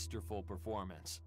Masterful performance.